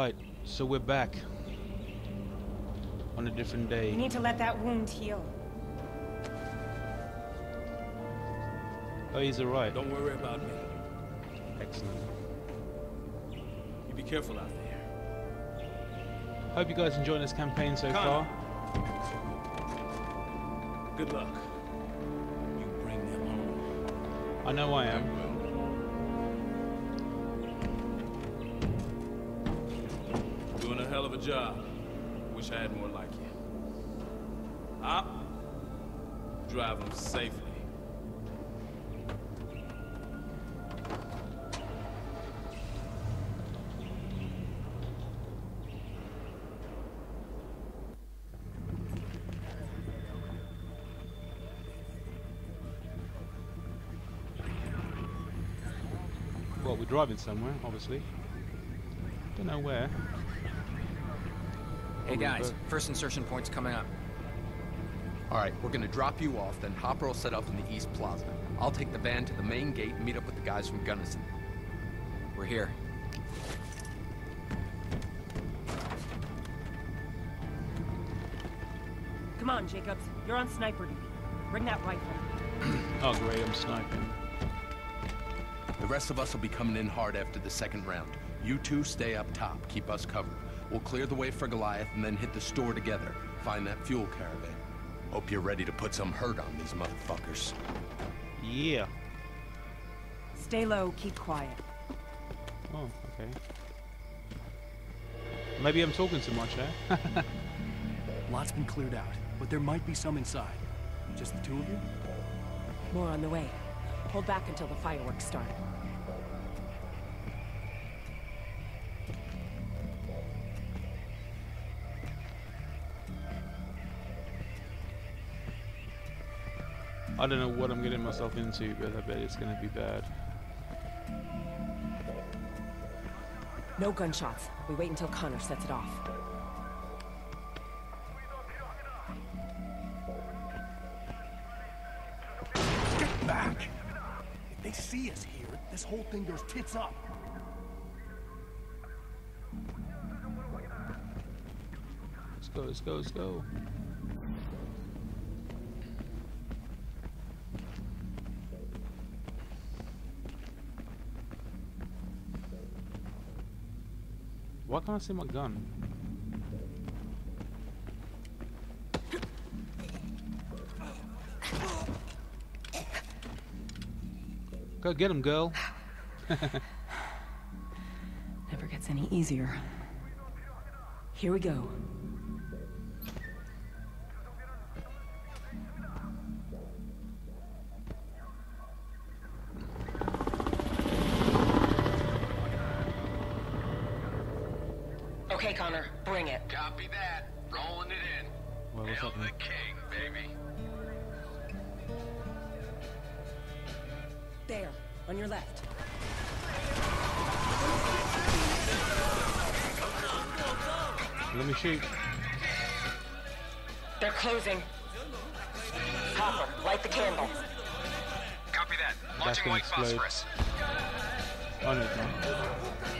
Right, so we're back. On a different day. We need to let that wound heal. Oh, he's alright. Don't worry about me. Excellent. You be careful out there. Hope you guys enjoying this campaign so Connor. far. Good luck. You bring them home. I know I am. Job. Wish I had more like you. Up. Drive them safely. Well, we're driving somewhere, obviously. Don't know where. Hey guys, first insertion point's coming up. Alright, we're gonna drop you off, then Hopper will set up in the East Plaza. I'll take the van to the main gate and meet up with the guys from Gunnison. We're here. Come on, Jacobs. You're on sniper duty. Bring that rifle. Oh, great, I'm sniping. The rest of us will be coming in hard after the second round. You two stay up top, keep us covered. We'll clear the way for Goliath and then hit the store together. Find that fuel caravan. Hope you're ready to put some hurt on these motherfuckers. Yeah. Stay low, keep quiet. Oh, okay. Maybe I'm talking too much, eh? Lot's been cleared out, but there might be some inside. Just the two of you? More on the way. Hold back until the fireworks start. I don't know what I'm getting myself into, but I bet it's gonna be bad. No gunshots. We wait until Connor sets it off. Get back! If they see us here, this whole thing goes tits up. Let's go, let's go, let's go. Why can't I see my gun? Go get him, girl. Never gets any easier. Here we go. Copy that. Rolling it in. Well, what's happening? king, baby. There, on your left. Let me shoot. They're closing. Hopper, light the candle. Copy that. That's gonna explode. Oh no, it's not.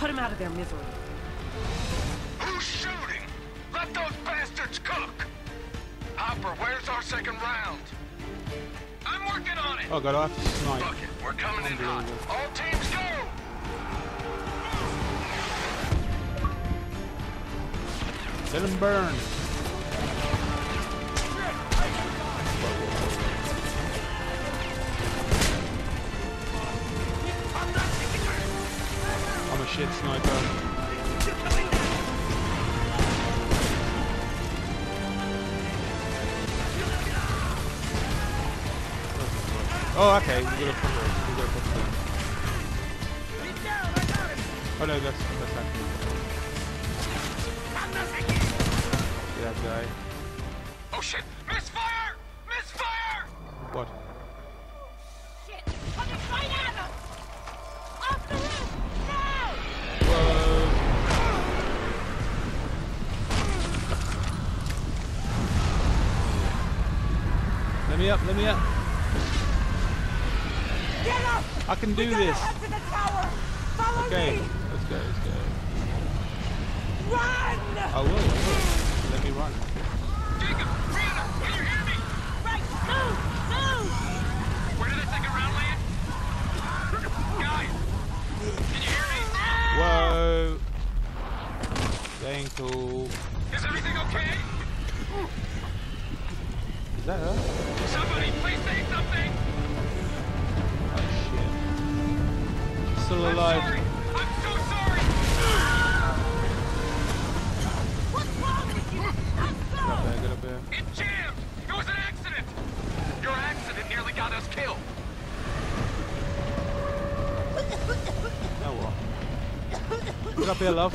Put him out of their misery. Who's shooting? Let those bastards cook! Hopper, where's our second round? I'm working on it! Oh god, I have to snipe. Fuck it, we're coming in hot. All teams go! Let him burn. Oh, okay. We're gonna put her. We're gonna put her. Oh no, that's that's actually. Yeah, that guy. Oh shit! Misfire! Misfire! What? Shit! Coming right at us! Off the roof! Now! Whoa! Let me up! Let me up! I can do this. the tower! Follow Okay, me! let's go, let's go. Run! I will, I will. Let me run. Jacob! Rianna! Can you hear me? Right, move! Move! Where did that second round land? Guys! Can you hear me? Whoa. That cool. Is everything okay? Is that her? Somebody, please say something! Shit. She's still I'm alive. sorry! I'm so sorry! What's wrong with you? Let's Get up there, get up there. It jammed! It was an accident! Your accident nearly got us killed! Oh well. Get up here, love.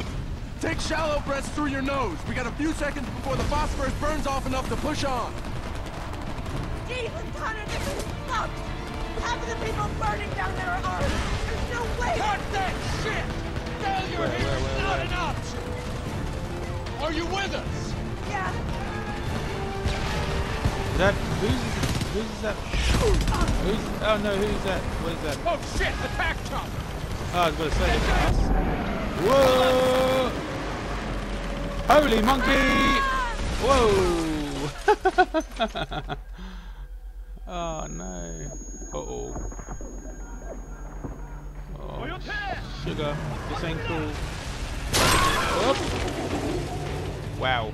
Take shallow breaths through your nose. We got a few seconds before the phosphorus burns off enough to push on. Ethan, Connor, this is fucked! Half of the people burning down there are ours! Way! Cut that shit! Failure Where, here where, is not where? an option! Are you with us? Yeah, that who's who's that? Who's oh no, who's that? What is that? Oh shit! Attack chopper! Oh, I was gonna say. Whoa! Holy monkey! Whoa! oh no! Uh. Oh, sugar, this ain't cool. Whoop. Wow.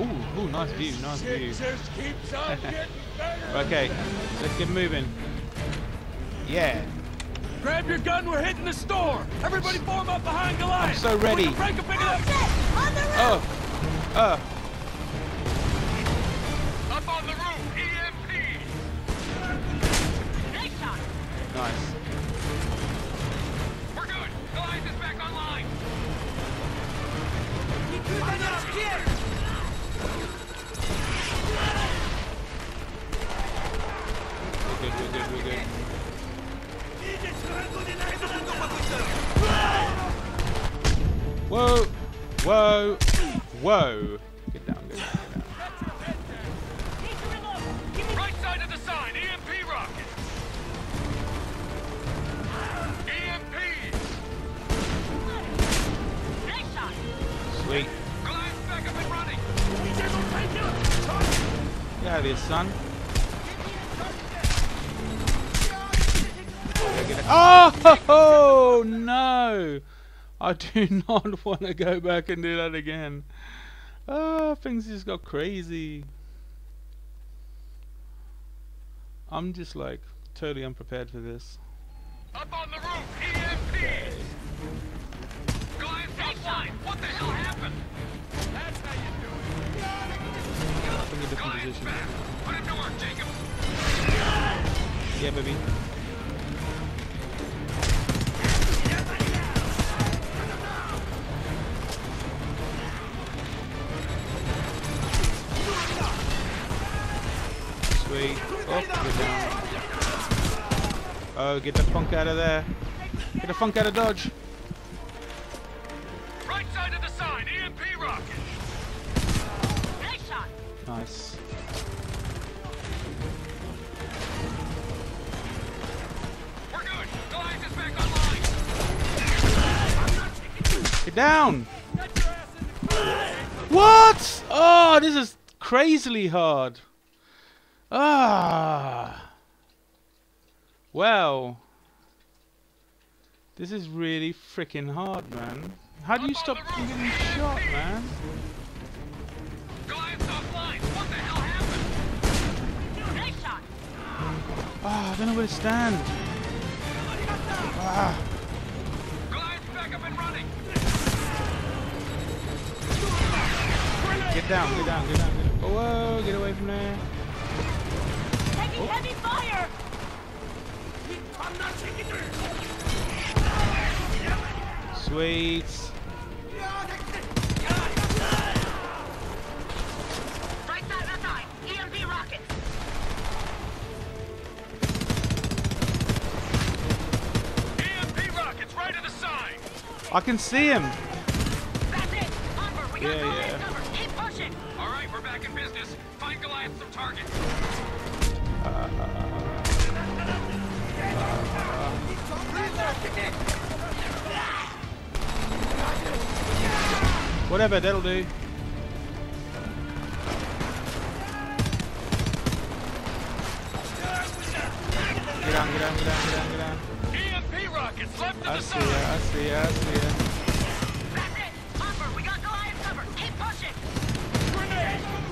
Ooh, ooh, nice view, nice view. just keeps on getting better! Okay, let's get moving. Yeah. Grab your gun, we're hitting the store! Everybody form up behind Goliath! I'm so ready. We break a big enough... shit! On the oh. roof! Oh. Nice. We're good! Goliath is back online! We're good, we're good, we're good. Whoa! Whoa! Whoa! Out of here, son. Oh, ho, no! I do not want to go back and do that again. Ah, things just got crazy. I'm just like totally unprepared for this. Up on the roof! EMP! Offline! What the hell happened? Different position. back! Put it to work, Jacob! Yeah, baby. Sweet. Oh. Oh, get the funk out of there. Get the funk out of Dodge. Nice. We're good! Goliath is back online! Get down! What? Oh, this is crazily hard. Ah. Well. This is really freaking hard, man. How do you stop getting shot, man? Don't know where to stand. Ah, Goliath's back up and running! get down, get down, get down. Get down. Whoa, get away from there. Taking heavy fire! I'm not taking it! Sweet. I can see him. That's it! Onward, we We Yeah, Goliath yeah. covered. Keep pushing. All right, we're back in business. Find Goliath some targets. Whatever, that'll do. Left to I the see ya, side. I see ya, I see ya. That's it. Hopper, we got Goliath covered. Keep pushing.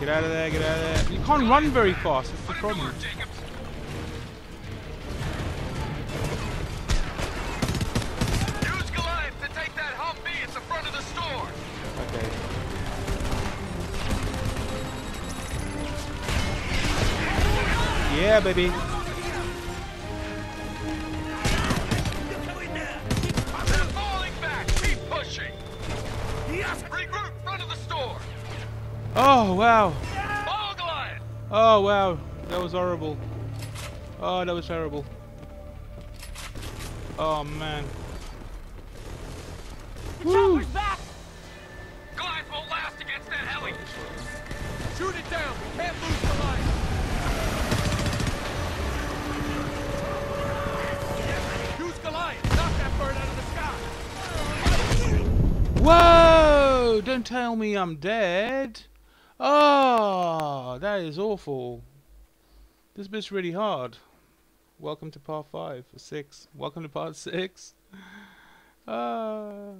Get out of there, get out of there. You can't run very fast, that's the Put him to problem. Yeah, Jacobs. Oh, wow. Oh, wow. That was horrible. Oh, that was terrible. Oh, man. The chopper's back! Goliath won't last against that heli. Shoot it down! We can't lose the line! Use Goliath! Knock that bird out of the sky! Whoa! Don't tell me I'm dead. Oh, that is awful. This bit's really hard. Welcome to part five or six. Welcome to part six. Uh,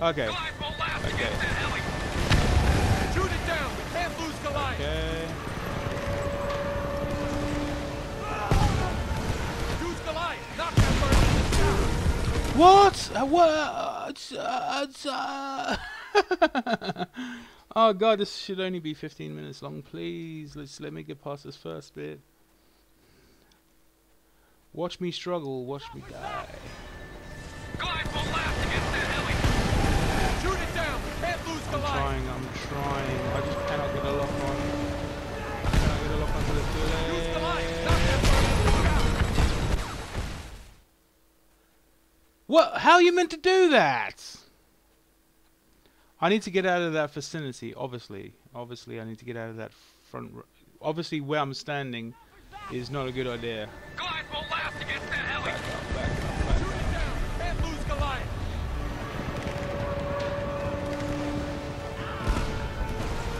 okay. Goliath won't last Okay. against that heli. Shoot it down! We can't lose Goliath! Okay. Use Goliath! Knock that bird out of the sky! What? Uh, what? Uh, it's, uh, oh god, this should only be 15 minutes long. Please, let's let me get past this first bit. Watch me struggle. Watch me die. Goliath won't last against that heli. Shoot it down! Can't lose the I'm trying. I'm trying. I just cannot get a lock on. I cannot get a lock onto this Use Goliath! bullet. Knock that bird out of the sky! What? How are you meant to do that? I need to get out of that vicinity. Obviously, obviously, I need to get out of that front. Obviously, where I'm standing is not a good idea. Goliath won't last against that heli. Back up, back up, back Shoot down! Can't lose Goliath!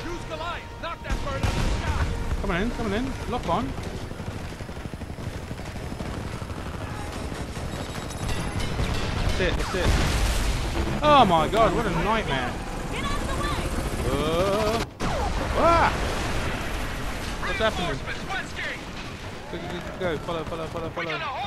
Use Goliath! Knock that bird out of the sky! up. Come on in, come on in. Lock on. That's it, that's it. Oh my god, what a nightmare. Get out of the way! Uh, ah! What's happening? Go, go, go, go. Follow, follow, follow, follow.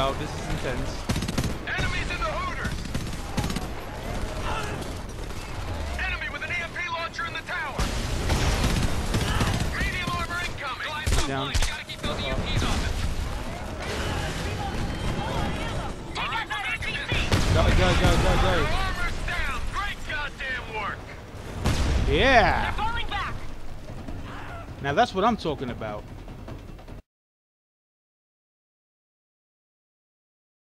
Oh this is intense. Enemies in the Hooters. Enemy with an EMP launcher in the tower. Medium armor incoming. Goliath's Down. offline. You gotta keep those EMPs off it. Take out that APC. Go, go, go, go, go. Armor's down. Great goddamn work. Yeah! Falling back. Now that's what I'm talking about.